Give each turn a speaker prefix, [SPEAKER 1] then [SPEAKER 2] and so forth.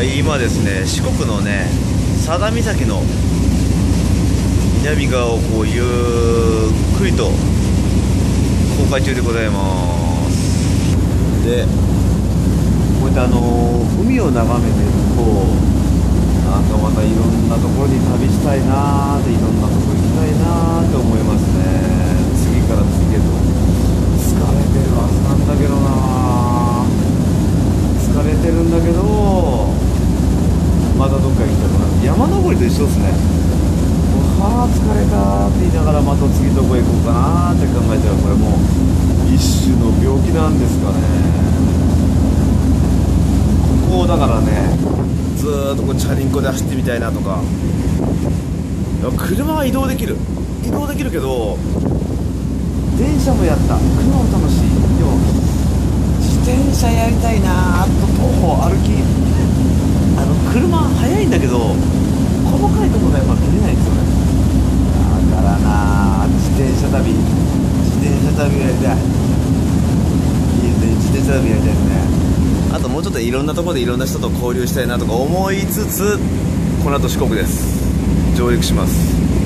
[SPEAKER 1] はい今ですね四国のね佐田岬の南側をこうゆっくりと航海中でございます。でこうやってあの海を眺めてるとなんかまたいろんなところに旅したいなーっていろんなとこ行きたいなーって思いますね。次から次へと。疲れてるはずなんだけどな疲れてるんだけどまたどっか行きたくなる山登りと一緒ですね。もうはあ疲れたって言いながらまた次どこへ行こうかなって考えたらこれもう一種の病気なんですかね。ここだからねずっとこうチャリンコで走ってみたいなとか。車は移動できる。移動できるけど電車もやった。車も楽しいでも自転車やりたいなー。と徒歩歩き。けど細かいところがやっぱ見れないんですよね。だからな自転車旅。自転車旅やりたい。いいですね自転車旅やりたいですね。あともうちょっといろんなところでいろんな人と交流したいなとか思いつつこの後四国です。上陸します。